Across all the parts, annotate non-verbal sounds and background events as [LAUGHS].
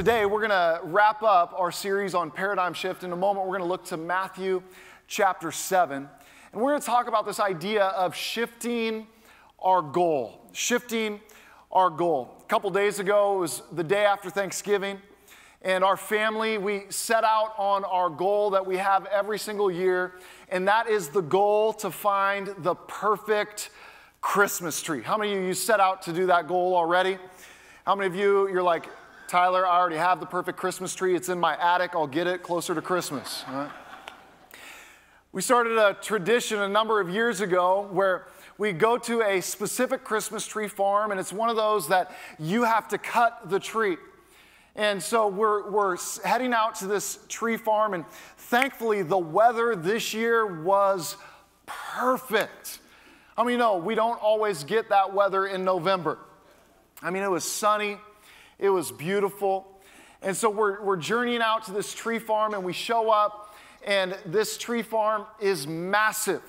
today we're going to wrap up our series on paradigm shift. In a moment, we're going to look to Matthew chapter 7. And we're going to talk about this idea of shifting our goal. Shifting our goal. A couple days ago, was the day after Thanksgiving, and our family, we set out on our goal that we have every single year, and that is the goal to find the perfect Christmas tree. How many of you set out to do that goal already? How many of you, you're like, Tyler, I already have the perfect Christmas tree. It's in my attic. I'll get it closer to Christmas. We started a tradition a number of years ago where we go to a specific Christmas tree farm, and it's one of those that you have to cut the tree. And so we're, we're heading out to this tree farm, and thankfully, the weather this year was perfect. I mean, no, we don't always get that weather in November. I mean, it was sunny, it was beautiful. And so we're, we're journeying out to this tree farm, and we show up, and this tree farm is massive.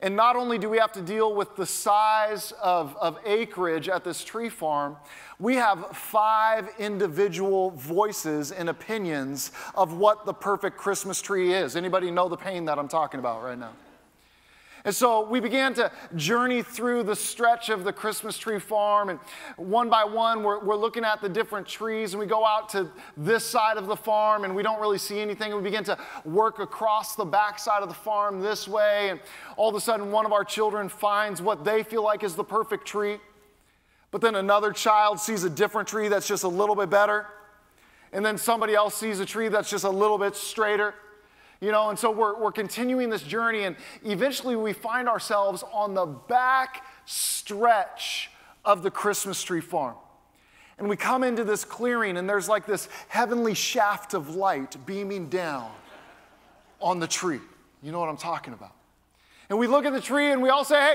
And not only do we have to deal with the size of, of acreage at this tree farm, we have five individual voices and opinions of what the perfect Christmas tree is. Anybody know the pain that I'm talking about right now? And so we began to journey through the stretch of the Christmas tree farm. And one by one, we're, we're looking at the different trees. And we go out to this side of the farm and we don't really see anything. And we begin to work across the back side of the farm this way. And all of a sudden, one of our children finds what they feel like is the perfect tree. But then another child sees a different tree that's just a little bit better. And then somebody else sees a tree that's just a little bit straighter. You know, and so we're, we're continuing this journey, and eventually we find ourselves on the back stretch of the Christmas tree farm. And we come into this clearing, and there's like this heavenly shaft of light beaming down on the tree. You know what I'm talking about. And we look at the tree and we all say, hey,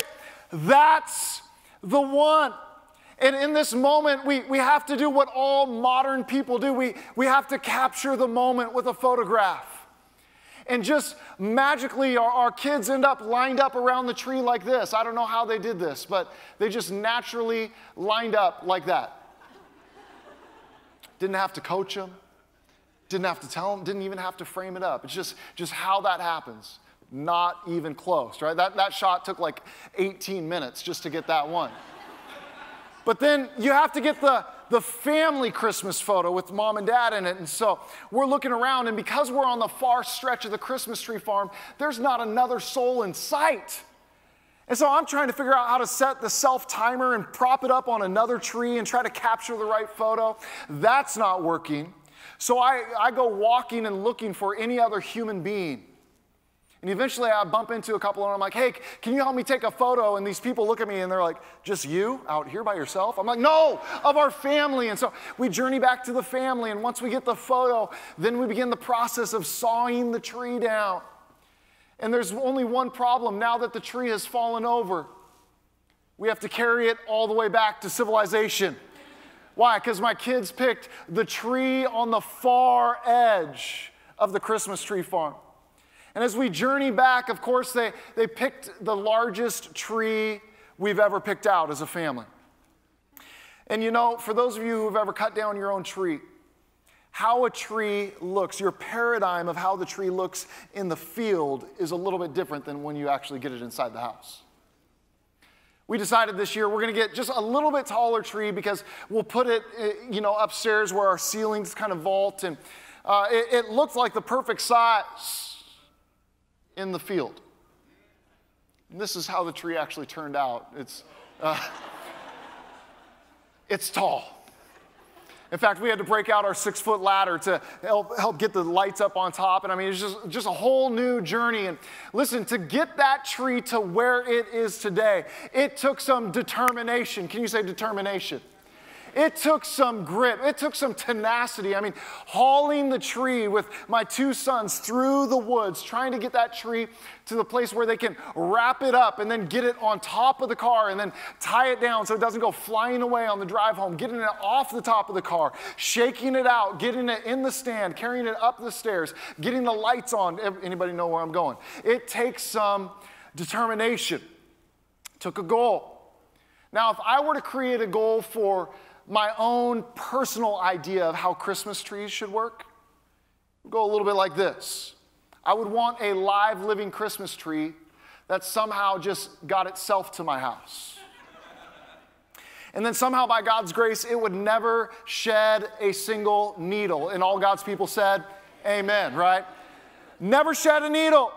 that's the one. And in this moment, we, we have to do what all modern people do. We, we have to capture the moment with a photograph. And just magically, our, our kids end up lined up around the tree like this. I don't know how they did this, but they just naturally lined up like that. Didn't have to coach them, didn't have to tell them, didn't even have to frame it up. It's just, just how that happens. Not even close, right? That, that shot took like 18 minutes just to get that one. But then you have to get the, the family Christmas photo with mom and dad in it. And so we're looking around, and because we're on the far stretch of the Christmas tree farm, there's not another soul in sight. And so I'm trying to figure out how to set the self timer and prop it up on another tree and try to capture the right photo. That's not working. So I, I go walking and looking for any other human being. And eventually I bump into a couple and I'm like, hey, can you help me take a photo? And these people look at me and they're like, just you out here by yourself? I'm like, no, of our family. And so we journey back to the family. And once we get the photo, then we begin the process of sawing the tree down. And there's only one problem now that the tree has fallen over. We have to carry it all the way back to civilization. Why? Because my kids picked the tree on the far edge of the Christmas tree farm. And as we journey back, of course, they, they picked the largest tree we've ever picked out as a family. And you know, for those of you who've ever cut down your own tree, how a tree looks, your paradigm of how the tree looks in the field is a little bit different than when you actually get it inside the house. We decided this year we're going to get just a little bit taller tree because we'll put it, eh, you know, upstairs where our ceilings kind of vault, and uh, it, it looked like the perfect size in the field. And this is how the tree actually turned out. It's, uh, [LAUGHS] it's tall. In fact, we had to break out our six foot ladder to help, help get the lights up on top. And I mean, it's just, just a whole new journey. And listen, to get that tree to where it is today, it took some determination. Can you say determination? It took some grit, it took some tenacity. I mean, hauling the tree with my two sons through the woods, trying to get that tree to the place where they can wrap it up and then get it on top of the car and then tie it down so it doesn't go flying away on the drive home, getting it off the top of the car, shaking it out, getting it in the stand, carrying it up the stairs, getting the lights on. Anybody know where I'm going? It takes some determination. Took a goal. Now, if I were to create a goal for my own personal idea of how Christmas trees should work, go a little bit like this. I would want a live, living Christmas tree that somehow just got itself to my house. And then somehow, by God's grace, it would never shed a single needle. And all God's people said, Amen, right? Never shed a needle.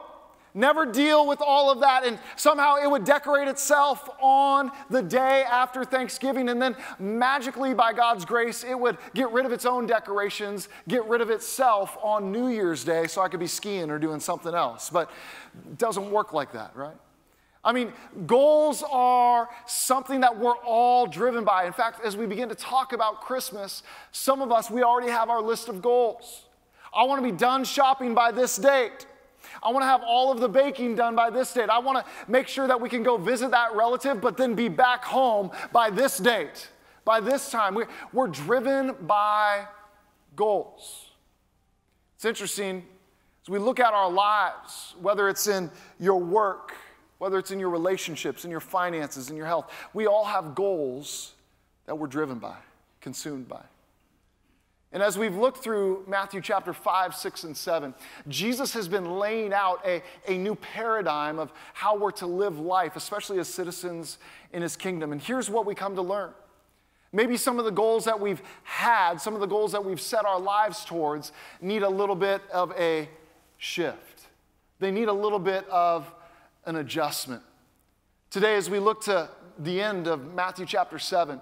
Never deal with all of that. And somehow it would decorate itself on the day after Thanksgiving. And then magically, by God's grace, it would get rid of its own decorations, get rid of itself on New Year's Day so I could be skiing or doing something else. But it doesn't work like that, right? I mean, goals are something that we're all driven by. In fact, as we begin to talk about Christmas, some of us, we already have our list of goals. I want to be done shopping by this date. I want to have all of the baking done by this date. I want to make sure that we can go visit that relative, but then be back home by this date, by this time. We're, driven by goals. It's interesting as we look at our lives, whether it's in your work, whether it's in your relationships, in your finances, in your health, we all have goals that we're driven by, consumed by. And as we've looked through Matthew chapter 5, 6, and 7, Jesus has been laying out a, a new paradigm of how we're to live life, especially as citizens in his kingdom. And here's what we come to learn. Maybe some of the goals that we've had, some of the goals that we've set our lives towards, need a little bit of a shift. They need a little bit of an adjustment. Today, as we look to the end of Matthew chapter 7,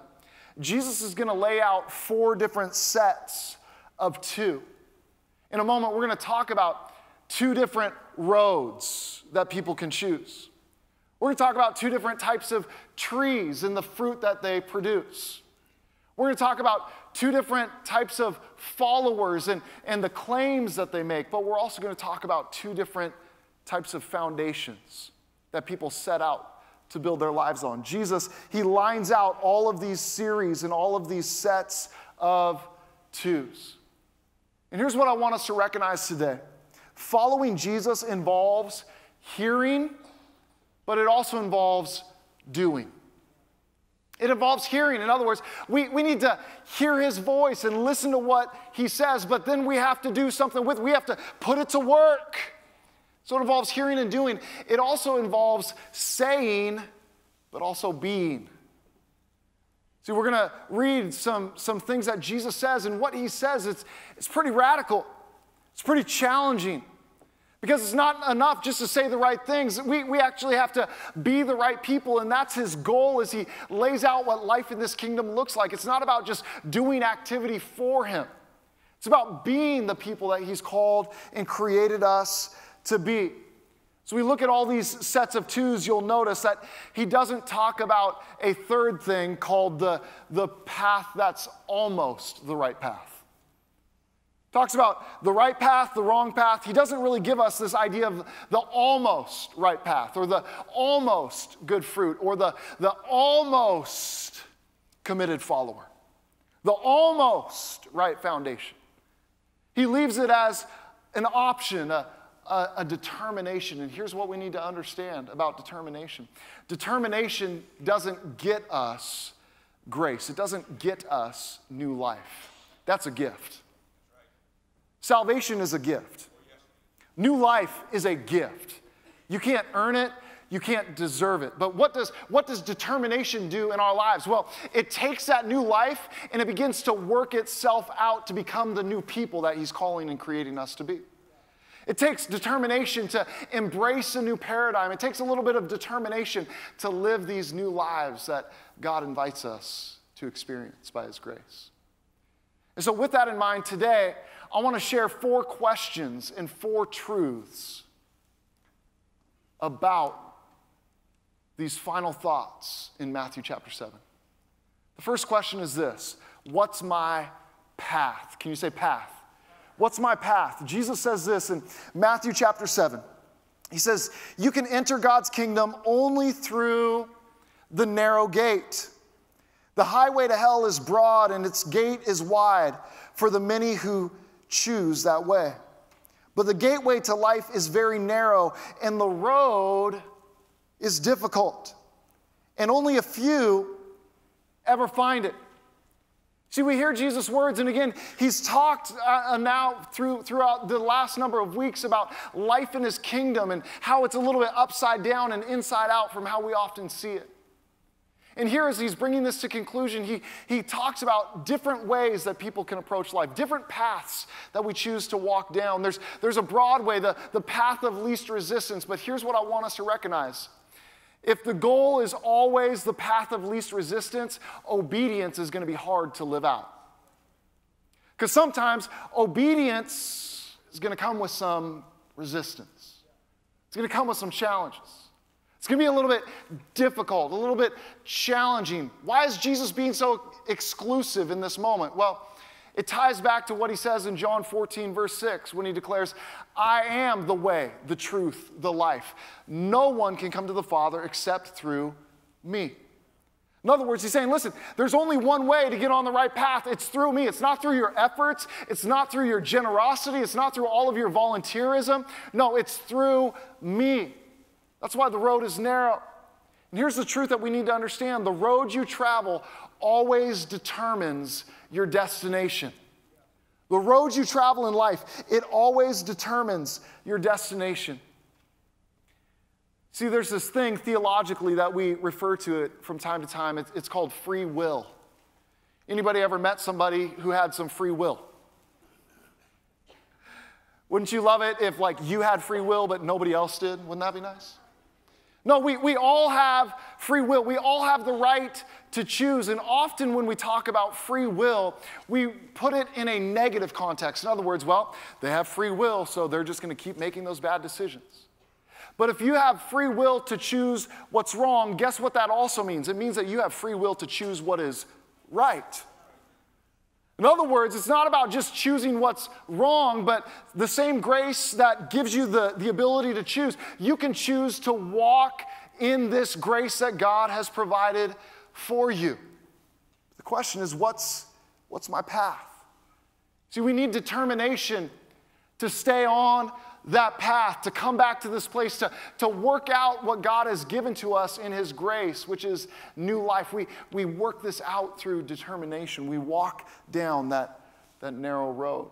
Jesus is going to lay out four different sets of two. In a moment, we're going to talk about two different roads that people can choose. We're going to talk about two different types of trees and the fruit that they produce. We're going to talk about two different types of followers and, and the claims that they make, but we're also going to talk about two different types of foundations that people set out to build their lives on. Jesus, he lines out all of these series and all of these sets of twos. And here's what I want us to recognize today following Jesus involves hearing, but it also involves doing. It involves hearing. In other words, we, we need to hear his voice and listen to what he says, but then we have to do something with it. We have to put it to work. So it involves hearing and doing. It also involves saying, but also being. See, we're going to read some, some things that Jesus says, and what he says, it's, it's pretty radical. It's pretty challenging. Because it's not enough just to say the right things. We, we actually have to be the right people, and that's his goal as he lays out what life in this kingdom looks like. It's not about just doing activity for him, it's about being the people that he's called and created us to be. So we look at all these sets of twos, you'll notice that he doesn't talk about a third thing called the, the path that's almost the right path. Talks about the right path, the wrong path. He doesn't really give us this idea of the almost right path or the almost good fruit or the, the almost committed follower, the almost right foundation. He leaves it as an option, a, a, a, determination. And here's what we need to understand about determination determination doesn't get us grace, it doesn't get us new life. That's a gift. Salvation is a gift. New life is a gift. You can't earn it, you can't deserve it. But what does, what does determination do in our lives? Well, it takes that new life and it begins to work itself out to become the new people that He's calling and creating us to be. It takes determination to embrace a new paradigm. It takes a little bit of determination to live these new lives that God invites us to experience by His grace. And so, with that in mind, today, I want to share four questions and four truths about these final thoughts in Matthew chapter 7. The first question is this What's my path? Can you say path? What's my path? Jesus says this in Matthew chapter 7. He says, You can enter God's kingdom only through the narrow gate. The highway to hell is broad and its gate is wide for the many who choose that way. But the gateway to life is very narrow and the road is difficult. And only a few ever find it. See, we hear Jesus' words, and again, he's talked uh, now through, throughout the last number of weeks about life in his kingdom and how it's a little bit upside down and inside out from how we often see it. And here, as he's bringing this to conclusion, he, he talks about different ways that people can approach life, different paths that we choose to walk down. There's, there's a broad way, the, the path of least resistance, but here's what I want us to recognize if the goal is always the path of least resistance, obedience is going to be hard to live out. Because sometimes obedience is going to come with some resistance, it's going to come with some challenges. It's going to be a little bit difficult, a little bit challenging. Why is Jesus being so exclusive in this moment? Well, it ties back to what he says in John 14, verse 6, when he declares, I am the way, the truth, the life. No one can come to the Father except through me. In other words, he's saying, listen, there's only one way to get on the right path. It's through me. It's not through your efforts. It's not through your generosity. It's not through all of your volunteerism. No, it's through me. That's why the road is narrow. And here's the truth that we need to understand the road you travel always determines your destination. The road you travel in life, it always determines your destination. See, there's this thing theologically that we refer to it from time to time. It's, it's called free will. Anybody ever met somebody who had some free will? Wouldn't you love it if like you had free will but nobody else did? Wouldn't that be nice? No, we, we all have free will. We all have the right to choose. And often when we talk about free will, we put it in a negative context. In other words, well, they have free will, so they're just going to keep making those bad decisions. But if you have free will to choose what's wrong, guess what that also means? It means that you have free will to choose what is right. In other words, it's not about just choosing what's wrong, but the same grace that gives you the, the ability to choose. You can choose to walk in this grace that God has provided for you. The question is, what's, what's my path? See, we need determination to stay on that path, to come back to this place, to, to work out what God has given to us in His grace, which is new life. We, we work this out through determination. We walk down that, that narrow road.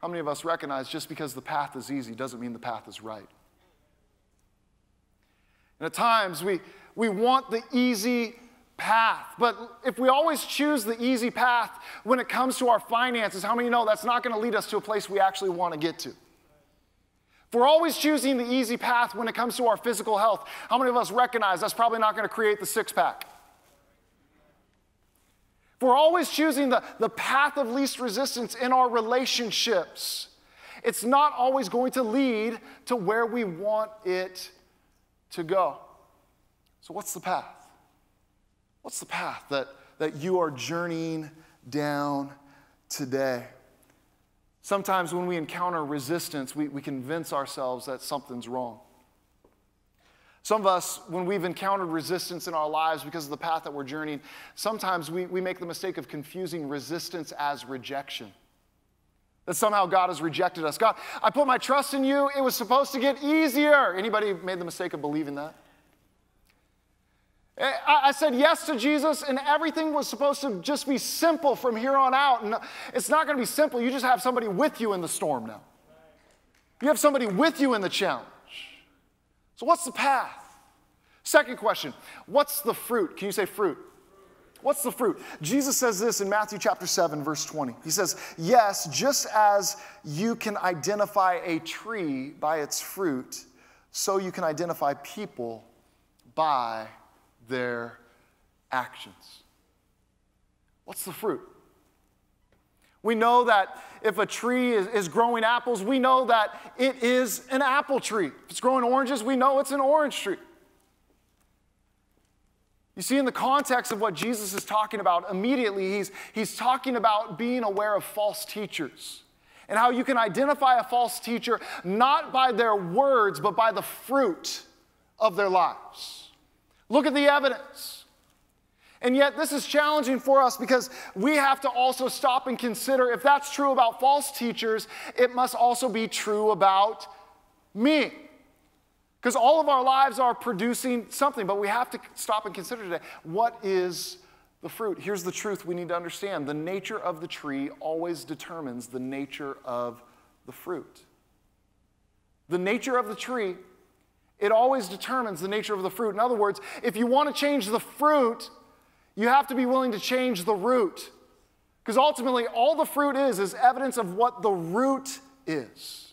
How many of us recognize just because the path is easy doesn't mean the path is right? And at times we, we want the easy path. But if we always choose the easy path when it comes to our finances, how many know that's not going to lead us to a place we actually want to get to? If we're always choosing the easy path when it comes to our physical health, how many of us recognize that's probably not going to create the six pack? If we're always choosing the, the path of least resistance in our relationships, it's not always going to lead to where we want it to go. So, what's the path? What's the path that, that you are journeying down today? Sometimes when we encounter resistance, we, we convince ourselves that something's wrong. Some of us, when we've encountered resistance in our lives because of the path that we're journeying, sometimes we, we make the mistake of confusing resistance as rejection. That somehow God has rejected us. God, I put my trust in you. It was supposed to get easier. Anybody made the mistake of believing that? Eh, I said yes to Jesus, and everything was supposed to just be simple from here on out. And it's not going to be simple. You just have somebody with you in the storm now. You have somebody with you in the challenge. So, what's the path? Second question What's the fruit? Can you say fruit? What's the fruit? Jesus says this in Matthew chapter 7, verse 20. He says, Yes, just as you can identify a tree by its fruit, so you can identify people by their actions. What's the fruit? We know that if a tree is, is, growing apples, we know that it is an apple tree. If it's growing oranges, we know it's an orange tree. You see, in the context of what Jesus is talking about, immediately he's, he's talking about being aware of false teachers and how you can identify a false teacher not by their words, but by the fruit of their lives. Look at the evidence. And yet, this is challenging for us because we have to also stop and consider if that's true about false teachers, it must also be true about me. Because all of our lives are producing something, but we have to stop and consider today what is the fruit. Here's the truth we need to understand the nature of the tree always determines the nature of the fruit. The nature of the tree, it always determines the nature of the fruit. In other words, if you want to change the fruit, you have to be willing to change the root. Because ultimately, all the fruit is is evidence of what the root is.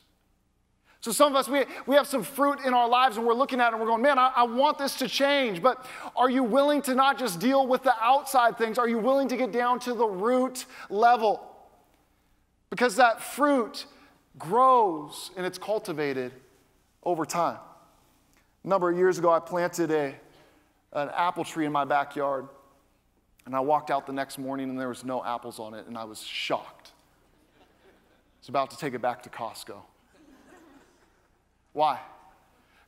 So some of us, we, we have some fruit in our lives and we're looking at it and we're going, man, I, I, want this to change. But are you willing to not just deal with the outside things? Are you willing to get down to the root level? Because that fruit grows and it's cultivated over time. Number of years ago, I planted a, an apple tree in my backyard. And I walked out the next morning and there was no apples on it, and I was shocked. I was about to take it back to Costco. Why?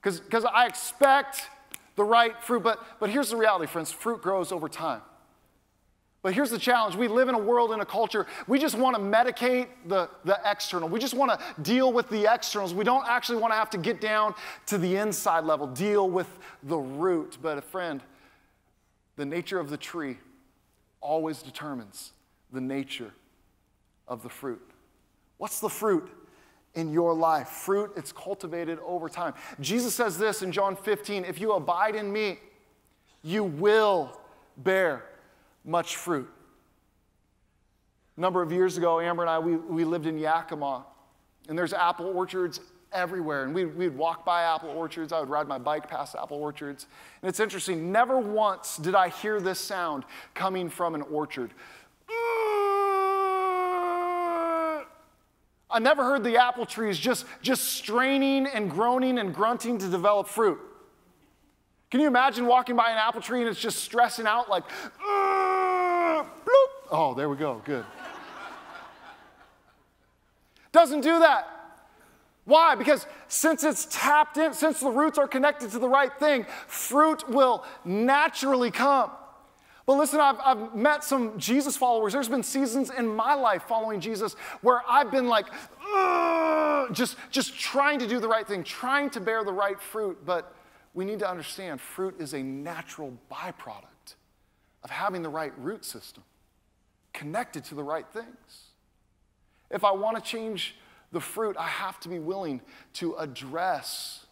Because I expect the right fruit, but, but here's the reality, friends fruit grows over time. But here's the challenge we live in a world, in a culture, we just want to medicate the, the external. We just want to deal with the externals. We don't actually want to have to get down to the inside level, deal with the root. But, a friend, the nature of the tree always determines the nature of the fruit. What's the fruit? in your life. Fruit, it's cultivated over time. Jesus says this in John 15 if you abide in me, you will bear much fruit. A number of years ago, Amber and I, we, we lived in Yakima, and there's apple orchards everywhere. And we, we'd walk by apple orchards. I would ride my bike past apple orchards. And it's interesting, never once did I hear this sound coming from an orchard. I never heard the apple trees just, just straining and groaning and grunting to develop fruit. Can you imagine walking by an apple tree and it's just stressing out like, bloop? Oh, there we go, good. Doesn't do that. Why? Because since it's tapped in, since the roots are connected to the right thing, fruit will naturally come. But listen, I've, I've met some Jesus followers. There's been seasons in my life following Jesus where I've been like, just, just trying to do the right thing, trying to bear the right fruit. But we need to understand fruit is a natural byproduct of having the right root system, connected to the right things. If I want to change the fruit, I have to be willing to address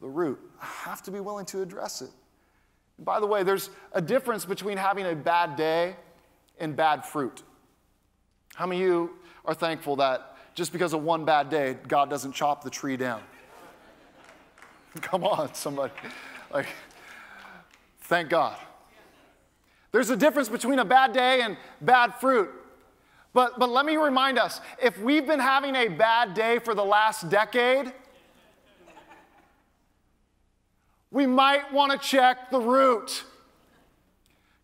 the root. I have to be willing to address it. By the way, there's a difference between having a bad day and bad fruit. How many of you are thankful that just because of one bad day, God doesn't chop the tree down? [LAUGHS] Come on, somebody. Like, thank God. There's a difference between a bad day and bad fruit. But, but let me remind us if we've been having a bad day for the last decade, we might want to check the root.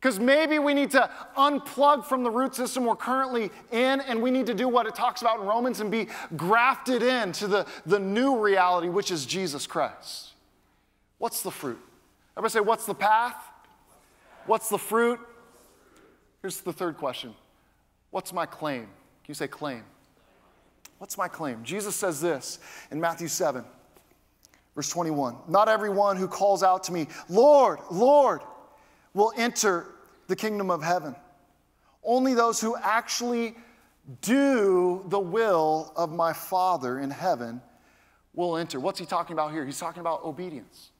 Because maybe we need to unplug from the root system we're currently in, and we need to do what it talks about in Romans and be grafted into the, the new reality, which is Jesus Christ. What's the fruit? Everybody say, What's the path? What's the fruit? Here's the third question What's my claim? Can you say claim? What's my claim? Jesus says this in Matthew 7. Verse 21 Not everyone who calls out to me, Lord, Lord, will enter the kingdom of heaven. Only those who actually do the will of my Father in heaven will enter. What's he talking about here? He's talking about obedience.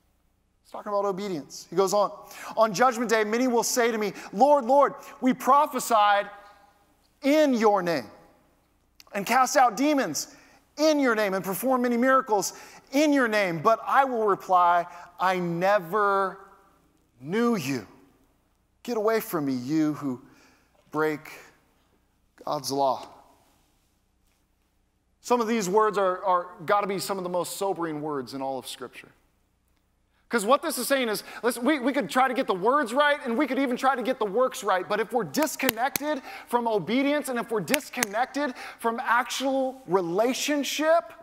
He's talking about obedience. He goes on. On judgment day, many will say to me, Lord, Lord, we prophesied in your name and cast out demons in your name and performed many miracles in your name, but I will reply, I never knew you. Get away from me, you who break God's law. Some of these words are, are got to be some of the most sobering words in all of Scripture. Because what this is saying is, listen, we, we could try to get the words right and we could even try to get the works right, but if we're disconnected from obedience and if we're disconnected from actual relationship,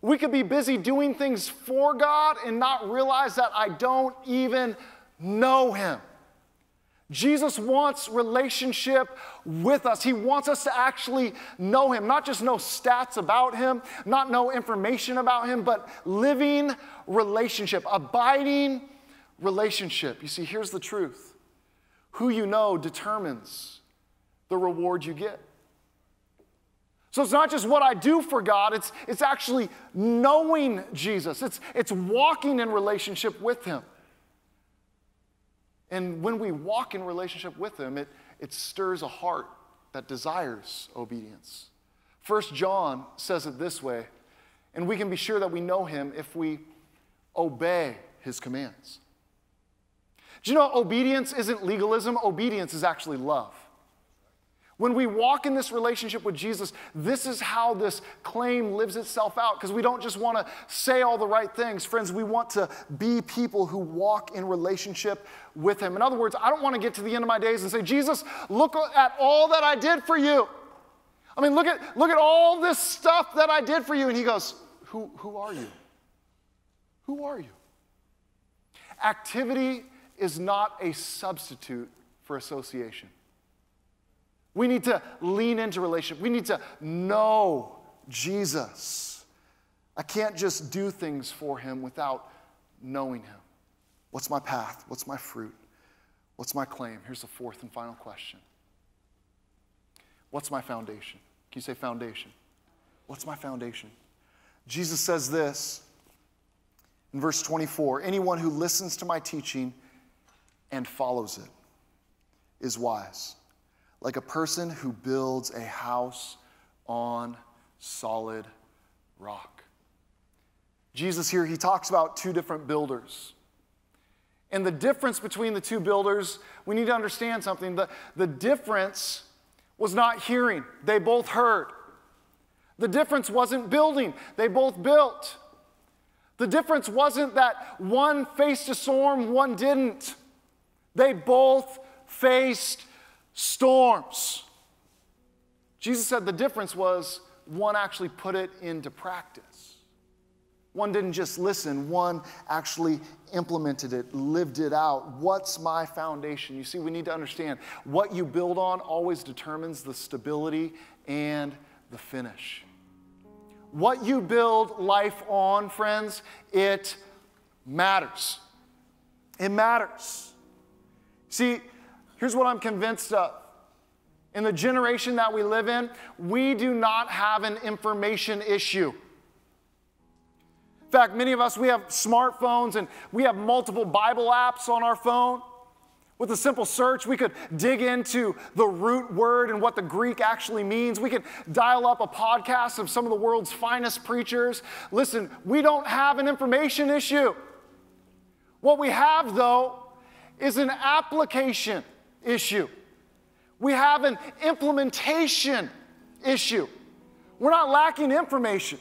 we could be busy doing things for God and not realize that I don't even know Him. Jesus wants relationship with us. He wants us to actually know Him, not just know stats about Him, not know information about Him, but living relationship, abiding relationship. You see, here's the truth Who you know determines the reward you get. So it's not just what I do for God, it's, it's actually knowing Jesus, it's, it's walking in relationship with Him. And when we walk in relationship with Him, it, it stirs a heart that desires obedience. First John says it this way, and we can be sure that we know Him if we obey His commands. Do you know obedience isn't legalism? Obedience is actually love. When we walk in this relationship with Jesus, this is how this claim lives itself out because we don't just want to say all the right things. Friends, we want to be people who walk in relationship with Him. In other words, I don't want to get to the end of my days and say, Jesus, look at all that I did for you. I mean, look at, look at all this stuff that I did for you. And He goes, Who, who are you? Who are you? Activity is not a substitute for association. We need to lean into relationship. We need to know Jesus. I can't just do things for him without knowing him. What's my path? What's my fruit? What's my claim? Here's the fourth and final question What's my foundation? Can you say foundation? What's my foundation? Jesus says this in verse 24 Anyone who listens to my teaching and follows it is wise like a person who builds a house on solid rock. Jesus here, he talks about two different builders. And the difference between the two builders, we need to understand something. The, the difference was not hearing, they both heard. The difference wasn't building, they both built. The difference wasn't that one faced a storm, one didn't. They both faced storms. Jesus said the difference was one actually put it into practice. One didn't just listen, one actually implemented it, lived it out. What's my foundation? You see, we need to understand what you build on always determines the stability and the finish. What you build life on, friends, it matters. It matters. See, Here's what I'm convinced of. In the generation that we live in, we do not have an information issue. In fact, many of us, we have smartphones and we have multiple Bible apps on our phone. With a simple search, we could dig into the root word and what the Greek actually means. We could dial up a podcast of some of the world's finest preachers. Listen, we don't have an information issue. What we have, though, is an application issue. We have an implementation issue. We're not lacking information.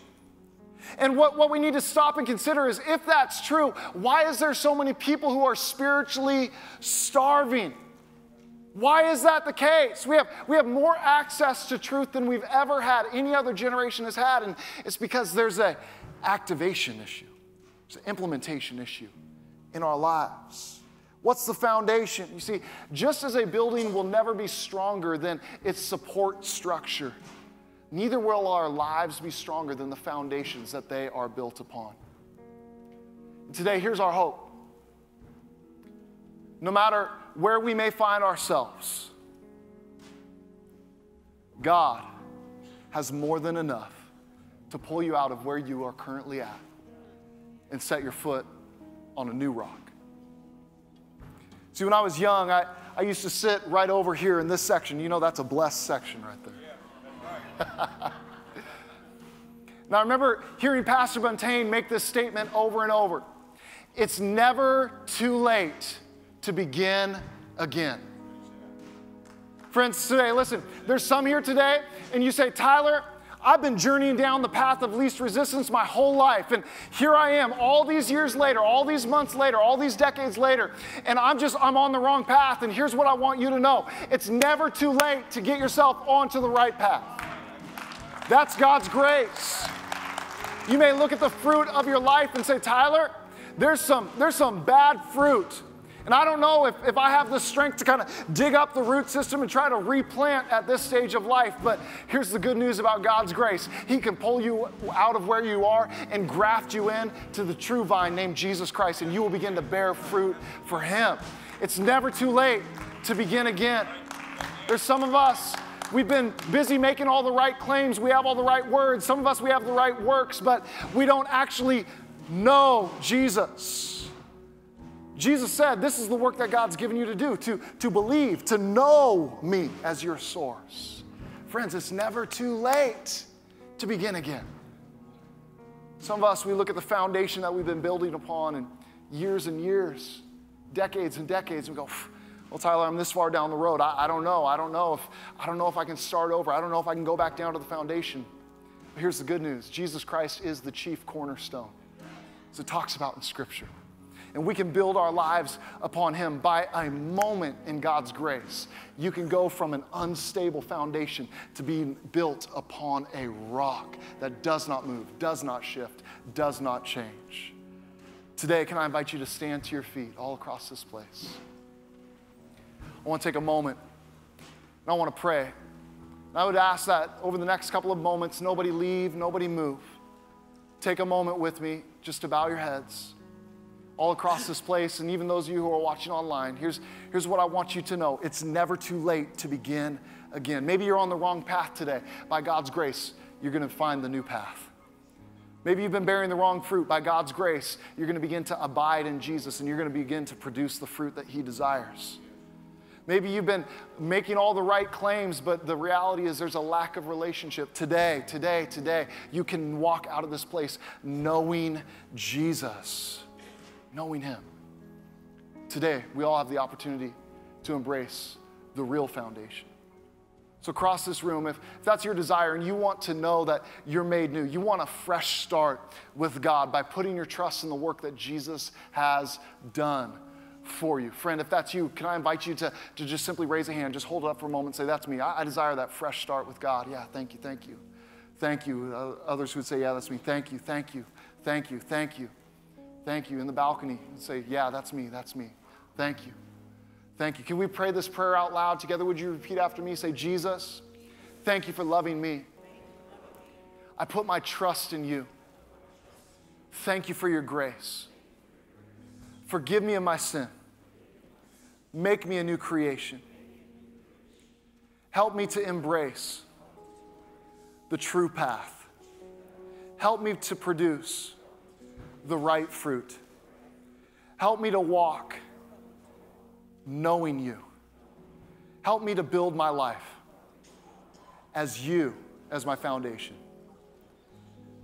And what, what we need to stop and consider is if that's true, why is there so many people who are spiritually starving? Why is that the case? We have, we have more access to truth than we've ever had, any other generation has had, and it's because there's a activation issue, there's an implementation issue in our lives. What's the foundation? You see, just as a building will never be stronger than its support structure, neither will our lives be stronger than the foundations that they are built upon. Today, here's our hope. No matter where we may find ourselves, God has more than enough to pull you out of where you are currently at and set your foot on a new rock. See, when I was young, I, I used to sit right over here in this section. You know, that's a blessed section right there. [LAUGHS] now, I remember hearing Pastor Buntain make this statement over and over it's never too late to begin again. Friends, today, listen, there's some here today, and you say, Tyler, I've been journeying down the path of least resistance my whole life. And here I am, all these years later, all these months later, all these decades later, and I'm just, I'm on the wrong path. And here's what I want you to know it's never too late to get yourself onto the right path. That's God's grace. You may look at the fruit of your life and say, Tyler, there's some, there's some bad fruit and I don't know if, if I have the strength to kind of dig up the root system and try to replant at this stage of life, but here's the good news about God's grace He can pull you out of where you are and graft you in to the true vine named Jesus Christ, and you will begin to bear fruit for Him. It's never too late to begin again. There's some of us, we've been busy making all the right claims, we have all the right words. Some of us, we have the right works, but we don't actually know Jesus. Jesus said, This is the work that God's given you to do, to, to believe, to know me as your source. Friends, it's never too late to begin again. Some of us, we look at the foundation that we've been building upon and years and years, decades and decades, and we go, well, Tyler, I'm this far down the road. I, I, don't know. I don't know if I don't know if I can start over. I don't know if I can go back down to the foundation. But here's the good news: Jesus Christ is the chief cornerstone, as it talks about in Scripture. And we can build our lives upon Him by a moment in God's grace. You can go from an unstable foundation to being built upon a rock that does not move, does not shift, does not change. Today, can I invite you to stand to your feet all across this place? I want to take a moment and I want to pray. And I would ask that over the next couple of moments, nobody leave, nobody move. Take a moment with me just to bow your heads all across this place, and even those of you who are watching online. Here's, here's what I want you to know it's never too late to begin again. Maybe you're on the wrong path today. By God's grace, you're going to find the new path. Maybe you've been bearing the wrong fruit. By God's grace, you're going to begin to abide in Jesus and you're going to begin to produce the fruit that He desires. Maybe you've been making all the right claims, but the reality is there's a lack of relationship. Today, today, today, you can walk out of this place knowing Jesus, knowing Him. Today, we all have the opportunity to embrace the real foundation. So, across this room, if, if that's your desire and you want to know that you're made new, you want a fresh start with God by putting your trust in the work that Jesus has done for you. Friend, if that's you, can I invite you to, to just simply raise a hand, just hold it up for a moment and say, That's me. I, I desire that fresh start with God. Yeah, thank you, thank you. Thank you. Uh, others would say, Yeah, that's me. Thank you, thank you, thank you, thank you, thank you. In the balcony, say, Yeah, that's me, that's me. Thank you. Thank you. Can we pray this prayer out loud together? Would you repeat after me? Say, Jesus, thank you for loving me. I put my trust in you. Thank you for your grace. Forgive me of my sin. Make me a new creation. Help me to embrace the true path. Help me to produce the right fruit. Help me to walk knowing you. Help me to build my life as you as my foundation.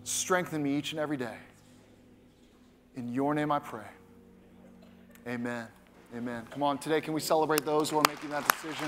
Strengthen me each and every day. In your name I pray. Amen. Amen. Come on, today, can we celebrate those who are making that decision?